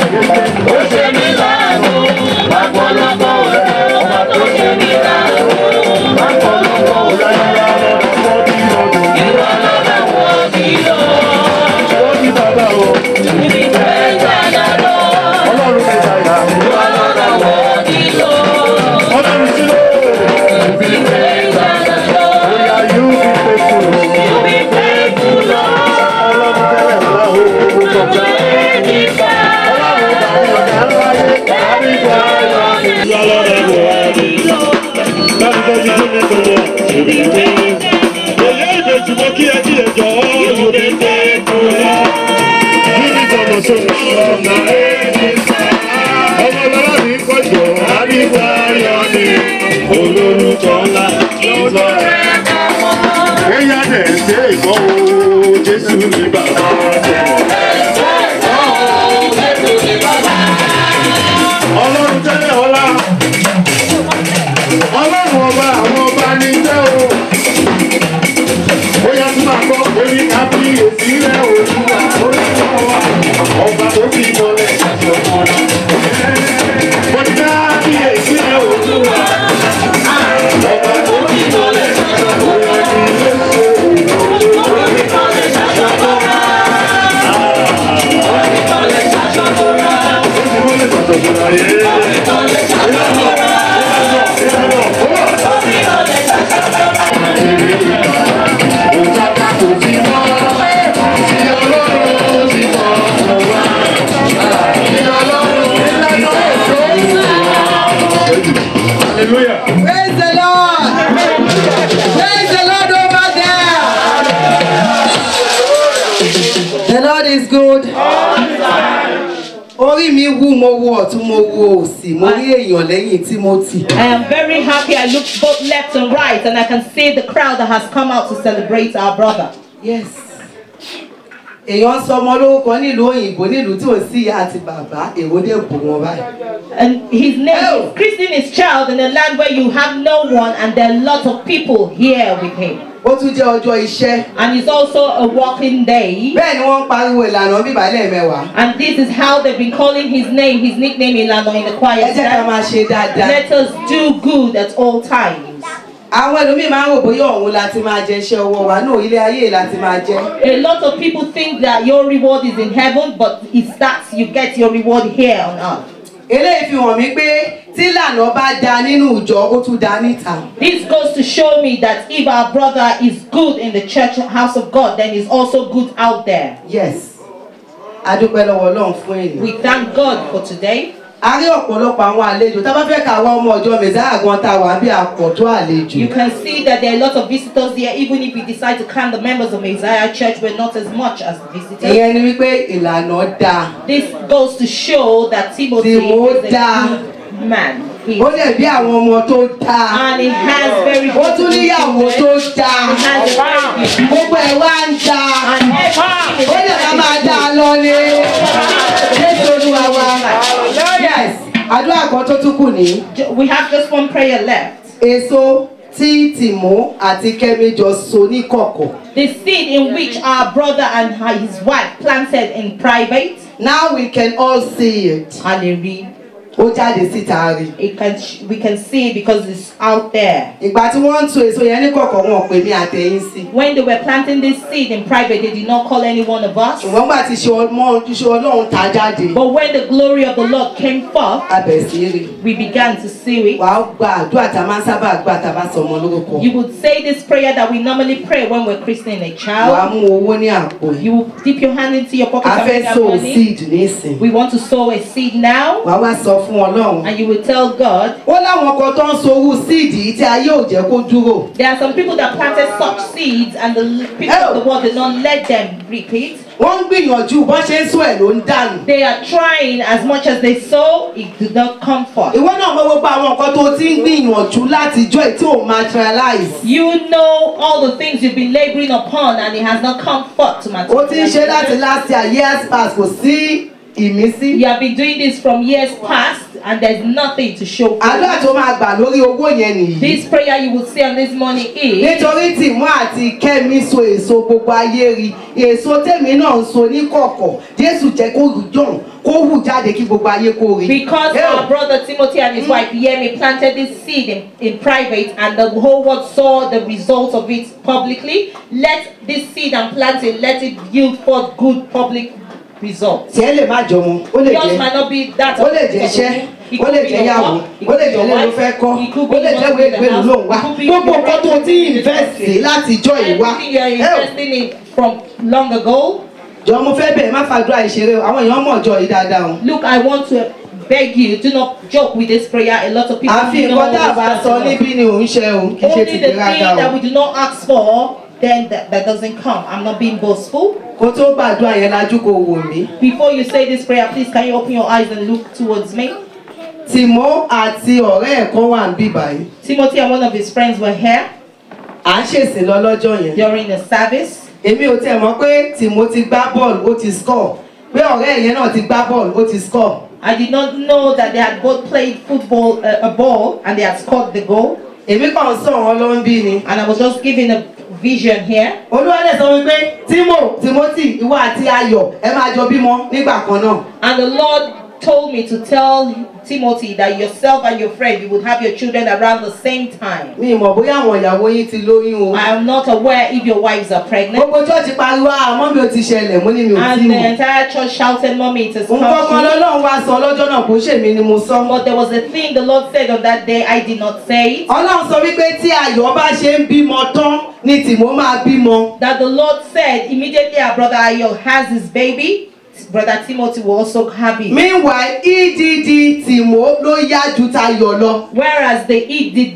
èèyàn lẹ́yìn Timothy. I am very happy. I look both left and right, and I can see the crowd that has come out to celebrate our brother. Yes. Èèyàn sọ ọmọ lórúkọ nílùú òyìnbó nílùú tí ò sí ìyá àti bàbá èwo dé bò wọn báyìí. And his name Oh. is christening his child in a land where you have no one, and there are lots of people here with him. Ó tún jẹ́ ọjọ́ iṣẹ́. And it's also a working day. Bẹ́ẹ̀ ni wọ́n ń pariwo ìlànà bíbá lẹ́ẹ̀mẹ́wàá. And this is how they've been calling his name, his nickname Ilano in the Ẹ choir. jẹ́ ká máa ṣe dáadáa. Let us do good at all times. àwọn ẹlòmíì máa ń rò bóyá ọ̀hún láti máa jẹ iṣẹ́ ọwọ́ wa náà ilé ayé láti máa jẹ. A lot of people think that your reward is in heaven, but it starts, you get your reward here on earth. Eléyìí fi hàn mí pé tí ìlànà bá da nínú ìjọ ó tún da níta. This goes to show me that if our brother is good in the church house of God, then he's also good out there. yes adúpẹ́ lọ́wọ́ ọlọ́run fún èyí. We thank God for today. A rí ọ̀pọ̀lọpọ̀ àwọn àlejò. Tá a bá fẹ́ ká wá ọmọ ọjọ́ mẹ́sàá gan tá a wà bí tó àlejò. You can see that there are a lot of visitors there, even if we decide to count the members of Messiah Church, we're not as much as the visitors. ìyẹn ni wípé ìlànà da This goes to show that Timothy Timo is a good man. Ó lè bí àwọn ọmọ tó dáa and he has very ó tún níyàwó tó dáa gbogbo ẹ̀ wá ń dáa ó lè má máa dáa lọ ní jésù olúwa wa yes. Àdúrà kan tó tún kù ní We have just one prayer left. èso tí tìmọ́ àti kẹ́mi jọ so ní kọ̀kọ̀. The seed in which our brother and his wife planted in private. now we can all see it. Hallelujah. Ó jáde síta rí It can we can see it because it's out there. ìgbà tí wọ́n ń tu èso yẹn ní kọ̀kọ̀ wọn ò pè mí àtẹ̀yìn sí When they were planting this seed in private, they did not call any one of us. ṣùgbọ́n gbà tí ṣe ọlọ́run ta jáde But when the glory of the Lord came forth, abẹ̀ sí rí we began to see it. wàá gba àdúrà tá a máa ń sábà gbà tá a bá sọ ọmọ lórúkọ You would say this prayer that we normally pray when we're christening a wàá child. mú owó ní àpò yìí You will dip your hand into your pocket a and fẹ́ bring that so money. seed nísìn We want to sow a seed now, wàá wá sọ fún ọlọ́run and you will tell God. ó láwọn kan tó ń sorú síìdì tí ayé ò jẹ́ kó dúró There are some people that planted such seeds, and the people of the world did not let them repeat. wọ́n ń gbìyànjú bọ́n ṣe ń sún ẹ̀ ló ń dànù They are trying as much as they sow, it did not come forth. ìwọ náà mọ gbogbo àwọn nǹkan tó ti ń gbìyànjú láti jọ ẹ̀ tí ò materialize You know all the things you've been laboring upon, and it has not come forth to ó ti ń ṣe láti materialize. last year years past kò sí ìmísí You have been doing this from years past, and there's nothing to show for àdúrà it. tó máa gbà lórí owó yẹn nìyí This prayer you will say on this morning is nítorí tìmọ́ àti kẹ́mi so èso gbogbo ayé rí èso tèmi náà ń so ní kọ̀kọ̀ jésù jẹ́ kó rù jọ̀hún kó hù jáde kí gbogbo ayé kó rí. Because Yeah. our brother Timothy and his mm. wife Yemi planted this seed in, in private and the whole world saw the results of it publicly, let this seed and planting, let it yield forth good public results. tiẹ̀ lè má jọ wọn ó lè jẹ́ ó lè jẹ́ iṣẹ́ ó lè jẹ́ yàwó ó lè jẹ́ wife, fẹ́ kọ́ ó lè jẹ́ want wé to ìgbé ló ń wá. Gbogbo nǹkan tó ti invest láti jọ ìwá jọ mo fẹ́ bẹ̀rẹ̀ má fàdúrà ìṣeré o. Àwọn èèyàn mọ̀ ọjọ́ yìí dáadáa o. Look, I want to beg you, do not joke with this prayer. A lot of people àfi nǹkan tá a bá sọ níbí ni òun ṣe o kì í ṣe Only ti the thing that o. we do not ask for, then that, that doesn't come. I'm not being boastful. kó tó gbàdúrà yẹn lajú kó wò mí. Before you say this prayer, please can you open your eyes and look towards me? tìmọ́ àti ọ̀rẹ́ ẹ̀ kan wà ń bì báyìí. Timothy and one of his friends were here à ń ṣèsìn lọ lọ́jọ́ yẹn. during the service. èmi ò tiẹ̀ mọ̀ pé tìmọ́ ti gbá bọ́ọ̀lù ó ti score pé ọ̀rẹ́ yẹn náà ti gbá bọ́ọ̀lù ó ti score. I did not know that they had both played football, uh, a ball, and they had scored the goal. èmi kàn ń sọ wọn ló ń bí ni. And I was just giving a vision here. olúwalẹ̀ sọ wípé timo timothy ìwọ àti ayọ̀ ẹ máa jọ bímọ nígbà kan náà. And the Lord told me to tell Timothy that yourself and your friend, you would have your children around the same time. mi mọ̀ bóyá àwọn ìyàwó yín ti lóyún o. I am not aware if your wives are pregnant. gbogbo chọ́ọ̀chì pariwo àmọ́ mi ò ti ṣẹlẹ̀ mo ní mi ò tí And the mọ̀. entire church shouted, Mommy, it has come nǹkan kan true." lọ́lọ́run wá sọ lọ́jọ́ náà kò ṣèmi ni mo sọ. But there was a thing the Lord said on that day, I did not say it. ọlọ́run sọ wípé tí ayọ̀ bá ṣe ń bímọ tán ni tìmọ́ máa bímọ. That the Lord said, immediately our brother Ayo has his baby, brother Timothy will also have it. meanwhile edd tìmọ́ ló yá ju tayọ̀ lọ. Whereas the,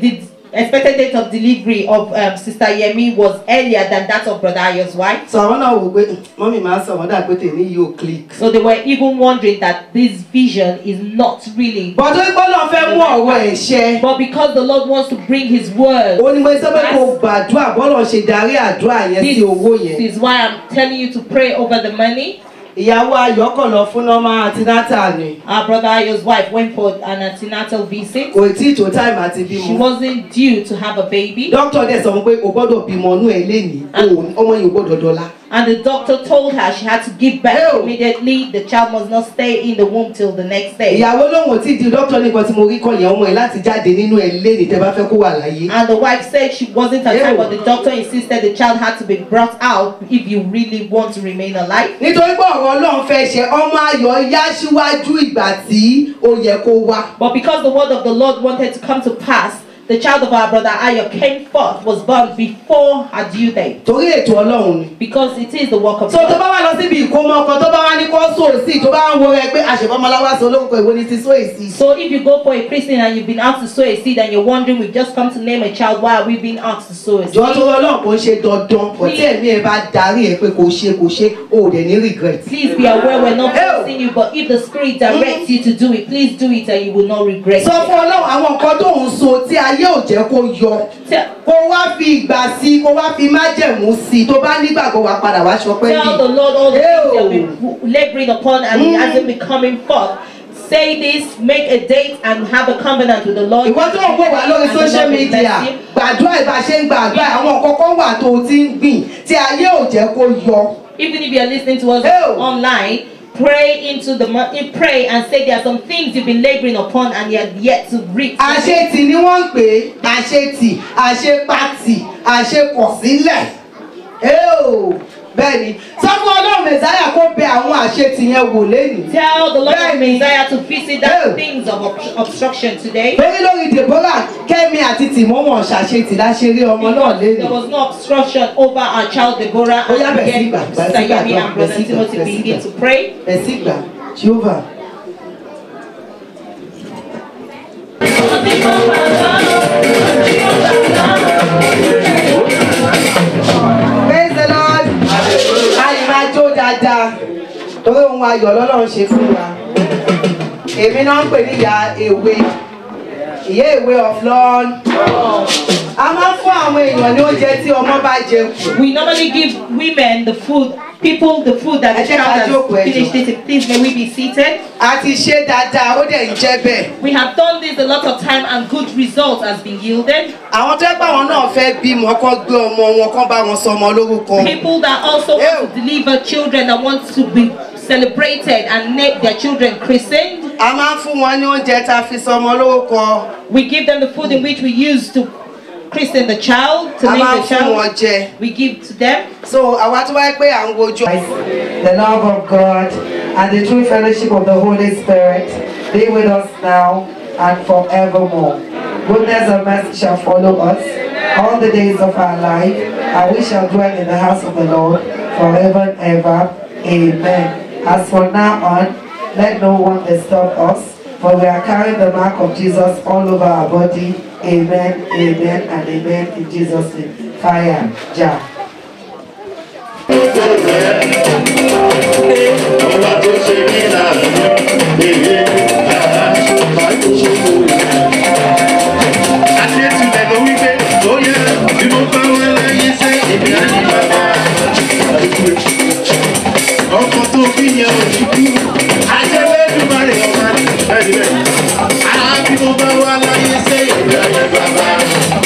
the expected date of delivery of um, Sister Yemi was earlier than that of brother Ayo's wife. sọ àwọn náà wò pé mọ́mí máa sọ wọ́n dà pé tèmi yìí ò click. So they were even wondering that this vision is not really. bọ́dọ̀ ìgbọ́lọ́ fẹ́ mú ọ̀rọ̀ ẹ̀ ṣẹ. But because the Lord wants to bring his word, ó ní mo sọ pé kò gbàdúrà bọ́lọ̀ ṣe darí àdúrà yẹn this sí owó yẹn. is why I'm telling you to pray over the money. Ìyàwó ayọ̀ kọ̀ lọ fún nọ́mà antinata ni. Our brother Ayo's wife went for an antenatal visit. kò tí tó táìmù àti She bímọ. wasn't due to have a baby. dókítà dẹ̀ sọ pé o gbọ́dọ̀ bímọ inú ẹ̀ o ò- ọmọ yìí ò gbọ́dọ̀ dọ́là. And the doctor told her she had to give birth Ew. immediately. The child must not stay in the womb till the next day. ìyàwó ò tí di dókítà nìkan tí mo rí kọ́ yẹn ọmọ ẹ̀ láti jáde nínú ẹ̀ lé ní tẹ́ bá fẹ́ kó wà láyé. And the wife said she wasn't at time, but the doctor insisted the child had to be brought out if you really want to remain alive. nítorí pé ọ̀rọ̀ ọlọ́run fẹ́ ṣe ọmọ ayọ̀ yá síwájú ìgbà tí ó yẹ kó wá. But because the word of the Lord wanted to come to pass, the child of our brother Ayo came forth, was born before her due date. torí ètò ọlọ́run ni. Because it is the work of so tó God. bá wà lọ síbi ìkómọ kan tó bá wá ní kó èsì tó bá ń wo rẹ pé àṣepọ̀mọláwá sọ olóńgbò ìwo ni ti sọ èsì. So if you go for a christening and you've been asked to sow a seed and you're wondering, we've just come to name a child, why are we being asked to sow a seed? jọ tó ọlọ́run kò ń ṣe dandan kò tí ẹ̀mí ẹ̀ bá darí ẹ̀ pé kò ṣe kò ṣe o dẹ̀ ní regret. Please be aware we're not forcing you, but if the Spirit directs you to do it, please do it and you will not regret sọ fún ọlọ́run àwọn nǹkan tó ń so tí ayé ò jẹ́ kó yọ kó wá fi ìgbà sí kó wá fi májẹ̀mú sí tó bá nígbàgbọ́ wá padà wá ṣọpẹ́ tell the Lord all the things been laboring upon and Mm. hasn't been coming forth. Say this, make a date, and have a covenant with the Lord. ìwọ tó ń wò wá lórí social media you. gbàdúrà ìbá ṣe ń gbàdúrà àwọn nǹkan kan wà tó o ti ń gbìn tí ayé ò jẹ́ kó yọ. Even if you're listening to us Ew. online, pray into the mo- eh, pray and say there are some things you've been laboring upon and you have yet to reap. àṣetì ni wọ́n ń pè é. Àṣetì àṣepatì àṣekọ̀sílẹ̀ bẹ́ẹ̀ ni sọ́kún ọlọ́run mẹ̀sáyà kó bẹ àwọn àṣetì yẹn wò lẹ́nu. Tell the Lord of. Messiah to visit that Ew. things of ob- obstruction today. torí lórí deborah kẹ́mi àti tìmọ́ wọn ṣàṣetì láṣẹrí ọmọ náà lẹ́nu. there was no obstruction over our child Deborah Oh, yeah, and again Sister Yemi and Brother Timothy begin to pray. ẹ̀sìn gbà jehovah. praise the torí ohun ayọ̀ lọ́lọ́run ṣe fún wa. Èmi náà ń pè ní èwe ìyá èwe of lord a máa ń fún àwọn èèyàn ní oúnjẹ tí ọmọ bá jẹ kù We normally give women the food, people the food that the child has finished eating. Please may we be seated. a ti ṣe dáadáa ó dẹ̀ ń jẹ́ bẹ́ẹ̀ We have done this a lot of time and good results has been yielded. àwọn tó pé àwọn náà fẹ́ bímọ kán gbé ọmọ wọn kán bá wọn sọ ọmọ lórúkọ People that also want to deliver children that want to be celebrated and name their children christened. a máa ń fún wọn ní oúnjẹ tá a fi sọ ọmọ lórúkọ We give them the food in which we use to christen the child, to a name the fún wọn child. We give to them. So àwa tó wáyé pé à ń wojú. The love of God and the true fellowship of the Holy Spirit be with us now and forevermore. Goodness and mercy shall follow us all the days of our life, and we shall dwell in the house of the Lord forever and ever. Amen. As for now on, let no one disturb us, for we are carrying the mark of Jesus all over our body. Amen, amen, and amen in Jesus' name. Fire, Jah. Bí mo bá wá láyé sẹ́ èmi á ní bàbá.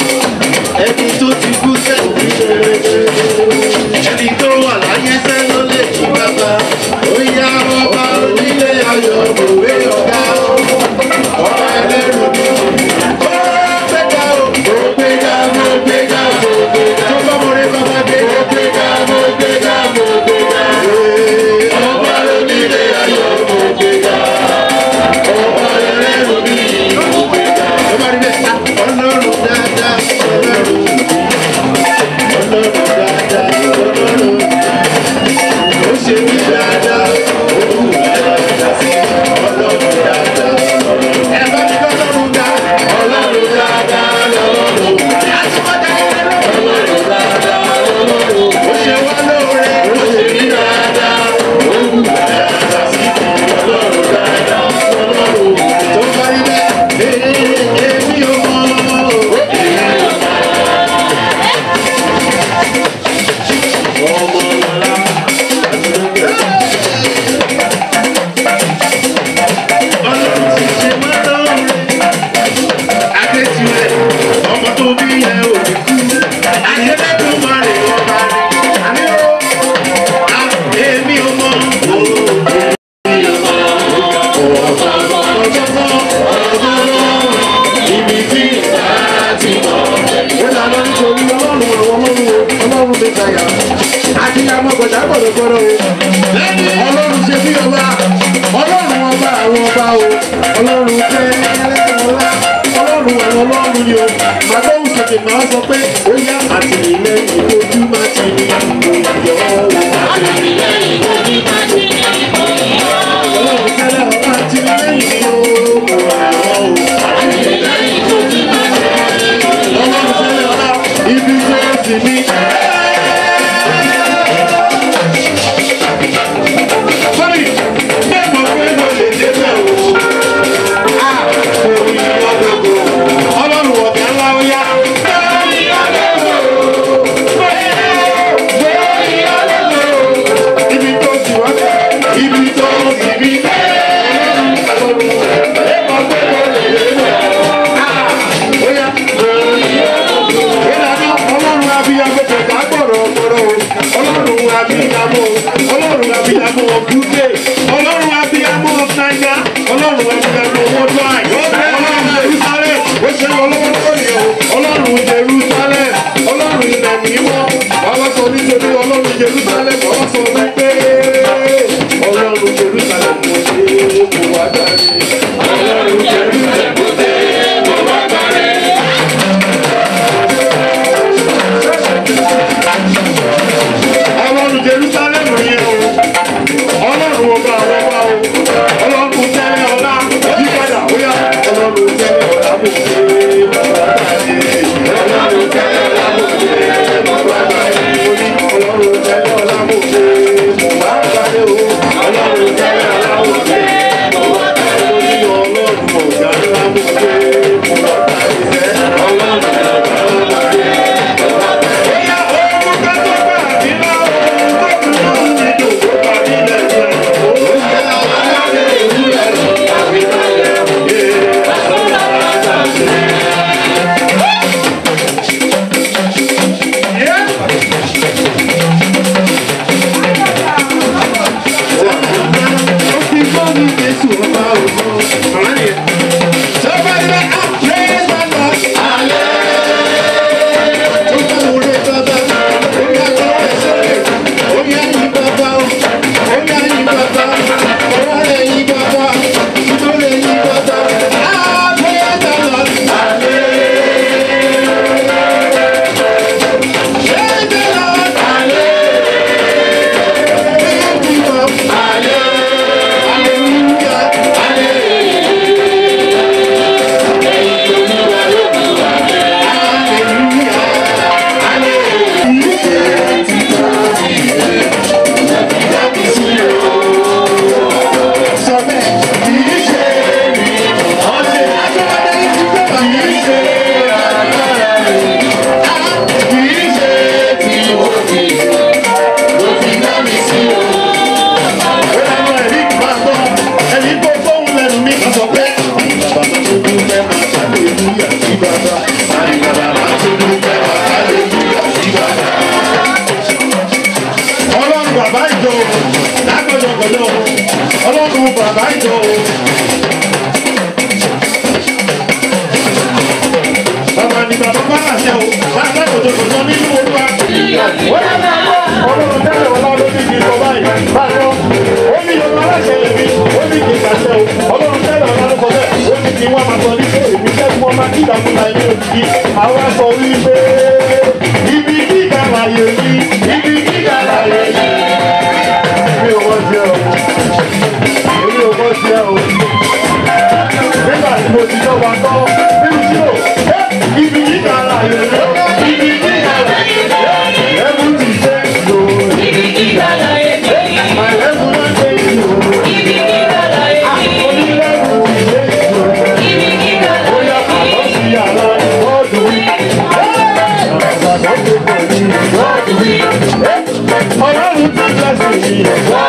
gbọ́dọ̀ o ọlọ́run ṣe bí ọba ọlọ́run ọba àwọn ọba o ọlọ́run tẹ ẹlẹ́wọ̀lá ọlọ́run àwọn ọlọ́run ni o màdóhùn sọ̀tẹ̀ máa sọ pé ó yá àtìlẹ́yìn ojú. けるぞ Yeah.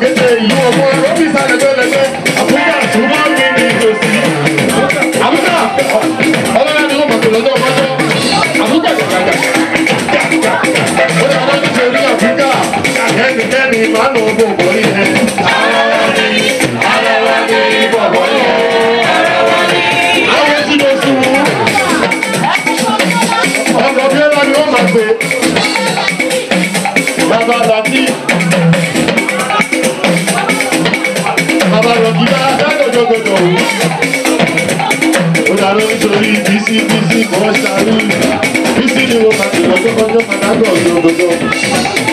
kéde ìlú ọgbọ́n ọ́fíìsà. lórí bísí bísí kan ṣàlùmí bísí ni mo máa ti wọ́n tó kọjọ́ kan lágbọ̀ọ́ gbogbo.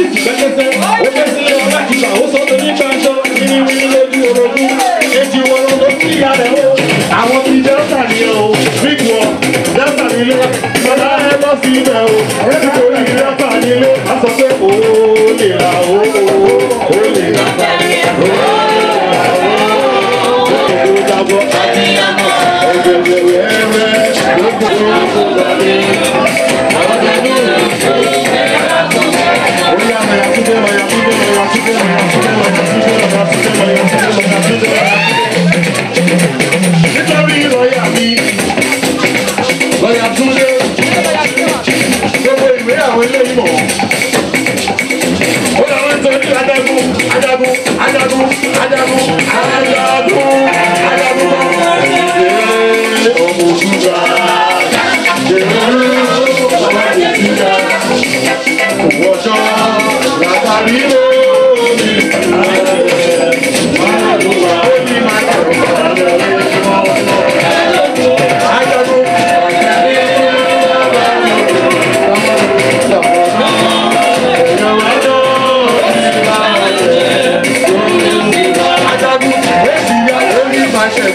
sì ti pẹ́kẹ́sẹ́ ó fẹ́ sílé ọlá kìlà ó sọ tó ní gbàǹjọ́ wíníwíní lójú orogún èjì wọ̀rọ̀ ló sí ìyá rẹ̀ o àwọn ti delta ni o big wọ delta nílé ìjọba ẹ lọ sí ibẹ̀ o nítorí delta nílé a sọ pé ó lè ra o ó lè ra o ó lè ra o. Thank you.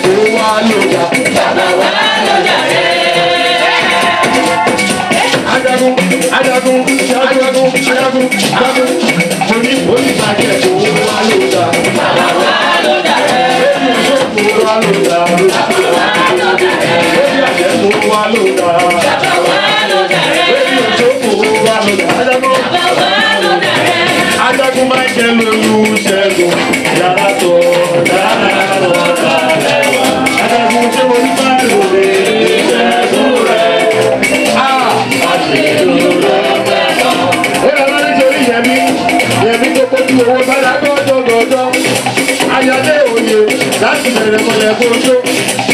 kò wá lójà. bàbá wá lójà rẹ̀. ajagun ajagun ajagun ajagun ajagun oní oníbàjẹ́ kò wá lójà. bàbá wá lójà rẹ̀. èmi kò wá lójà. bàbá wá lójà rẹ̀. èmi àjẹ́ kò wá lójà. bàbá wá lójà rẹ̀. èmi ò tó kò wá lójà. ajagun ajagun máa jẹ lórí. Gracias.